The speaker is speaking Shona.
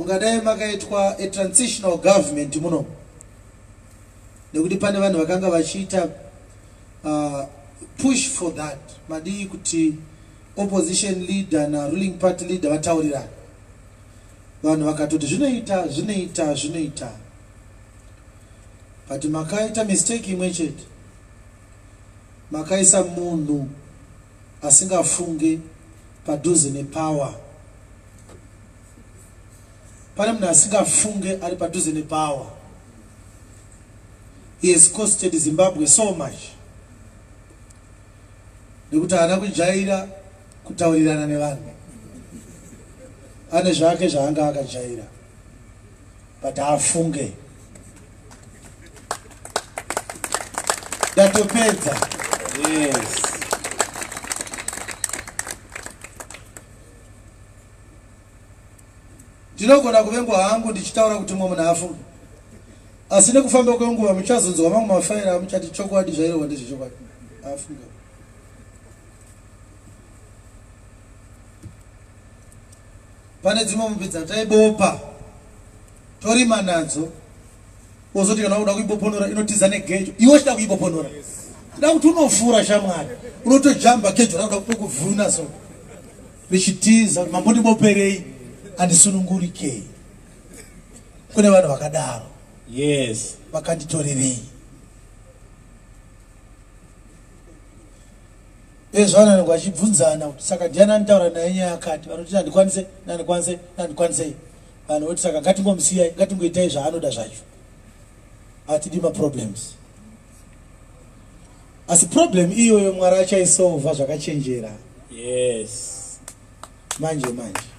mungadai makaitwa atransitional government muno. Nekuti pane vanhu vakanga vachiita uh, push for that. Madii kuti opposition leader naruling party leader vataurirana vanhu vakatoti zvinoita zvinoita zvinoita. But makaita mistake imwe chete. Makaisa munhu asingafunge padhuze nepower pane munhu asingafunge ari padhuze nepower he has costed zimbabwe so much. Nekuti haana kujaira kutaurirana nevanhu. Ane zvake zvaanga akajaira but haafunge. Ndatopedza. Yes. Ndinogona kuvengwa hangu ndichitaura kuti mumwe munhu afunge asi nekufamba kwenguva muchazonzwa mamwe mafaira amuchati chokwadi zvairehwa ndezvechokwadi afunga pane dzimwe mupi dzataibopa torima nadzo. Wozoti kana uda kuiboponora inotiza negejo. Iwe chida kuiboponora? Da kuti unofura shamwari. Unotojamba gejo rakuda kutokuvhuna so richitiza kuti mambo ndiboperei handisunungurikei kune vanhu vakadaro. Yes. vakanditorerei ezvo vanhu vachibvunzana kuti saka ndiani anitaura naye nyaya yakati? Vanoti nandikwanise nandikwanise nandikwanisei vanhu voti saka ngatingomsiyai ngatingoitai zvaanoda zvacho. Hatidi maproblems asi problem iyoyo mwari achaisolva zvakachenjera. Yes. manje manje